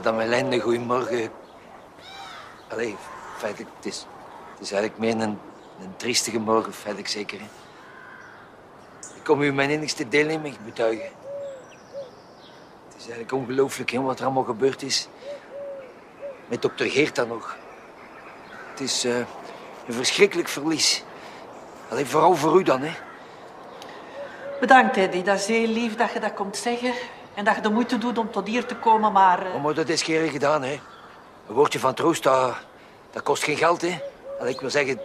Madame Helene, goedemorgen. Allee, feitelijk, het is, het is eigenlijk meer een, een triestige morgen, feitelijk zeker. Ik kom u mijn innigste deelneming betuigen. Het is eigenlijk ongelooflijk wat er allemaal gebeurd is. Met dokter Geert dan nog. Het is eh, een verschrikkelijk verlies. Alleen vooral voor u dan, hè. Bedankt, Eddie. Dat is heel lief dat je dat komt zeggen. En dat je de moeite doet om tot hier te komen, maar... Oh, maar dat is keer gedaan, hè. Een woordje van troost, dat, dat kost geen geld, hè. Allee, ik wil zeggen,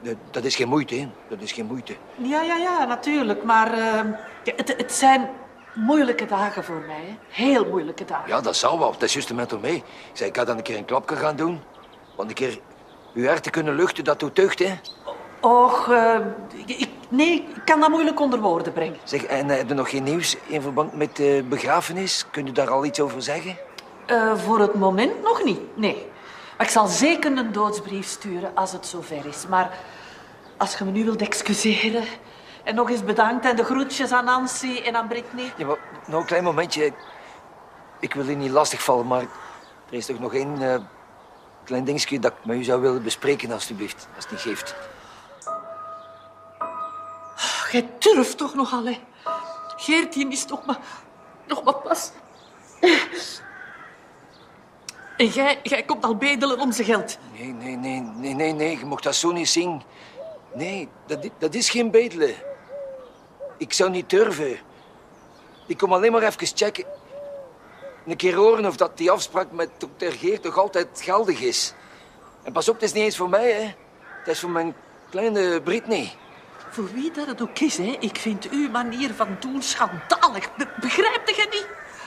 dat, dat is geen moeite, hè. Dat is geen moeite. Ja, ja, ja, natuurlijk. Maar eh, ja, het, het zijn moeilijke dagen voor mij. Hè. Heel moeilijke dagen. Ja, dat zou wel. Dat is juist met mee. Ik zei, ik ga dan een keer een klapje gaan doen. Want een keer uw hart te kunnen luchten, dat doet deugd, hè. Och, eh, ik, nee, ik kan dat moeilijk onder woorden brengen. Zeg, en eh, heb je nog geen nieuws in verband met de begrafenis? Kun je daar al iets over zeggen? Eh, voor het moment nog niet, nee. Maar ik zal zeker een doodsbrief sturen als het zover is. Maar als je me nu wilt excuseren... En nog eens bedankt en de groetjes aan Nancy en aan Brittany. Ja, maar nog een klein momentje. Ik wil u niet lastigvallen, maar er is toch nog één eh, klein dingetje dat ik met u zou willen bespreken, alstublieft. Als het niet geeft. Jij durft toch nogal, hè? Geertien is nog maar, nog maar pas. En jij, jij komt al bedelen om zijn geld. Nee, nee, nee, nee, nee, nee. Je mocht dat zo niet zien. Nee, dat, dat is geen bedelen. Ik zou niet durven. Ik kom alleen maar even checken. Een keer horen of dat die afspraak met dokter Geert nog altijd geldig is. En pas op, het is niet eens voor mij, hè. Het is voor mijn kleine Britney. Voor wie dat het ook is, hè? ik vind uw manier van doen schandalig. Be begrijpt je niet?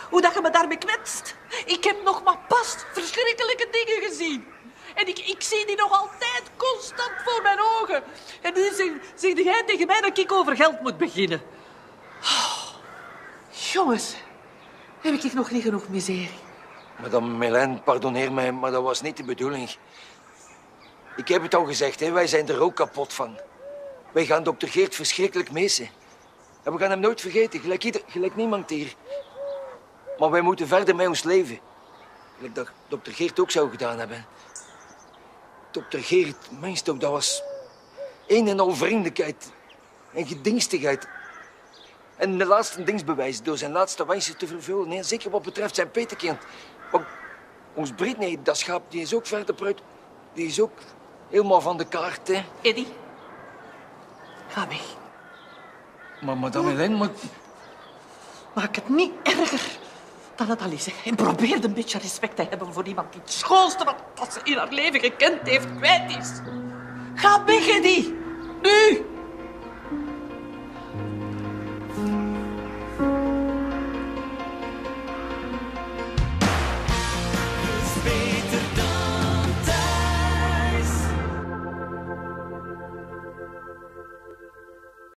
Hoe dat je me daarmee kwetst? Ik heb nog maar pas verschrikkelijke dingen gezien. En ik, ik zie die nog altijd constant voor mijn ogen. En nu zeg, zeg jij tegen mij dat ik over geld moet beginnen. Oh, jongens, heb ik nog niet genoeg miserie? Madame Mélène, pardonneer mij, maar dat was niet de bedoeling. Ik heb het al gezegd, hè, wij zijn er ook kapot van. Wij gaan dokter Geert verschrikkelijk missen. En we gaan hem nooit vergeten, gelijk, ieder, gelijk niemand hier. Maar wij moeten verder met ons leven. Gelijk dat dokter Geert ook zou gedaan hebben. Dokter Geert, meinst ook, dat was een en al vriendelijkheid en gedienstigheid. En de laatste dienstbewijs door zijn laatste wensen te vervullen. Nee, zeker wat betreft zijn petekind. Want ons Britney, dat schaap, die is ook verder pruit. Die is ook helemaal van de kaart, hè. Eddie, ga weg. Maar madame Helene, maar... Maak het niet erger dan het al is. hè. En probeer een beetje respect te hebben voor iemand die het schoonste wat, wat ze in haar leven gekend heeft kwijt is. Ga weg, Eddie. Nu.